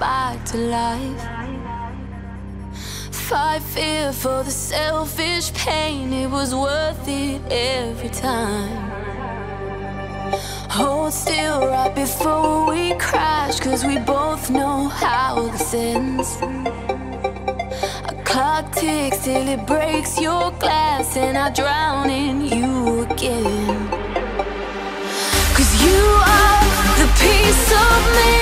back to life. Fight fear for the selfish pain, it was worth it every time. Hold still right before we crash, cause we both know how this ends. A clock ticks till it breaks your glass, and I drown in you again. Cause you are the piece of me.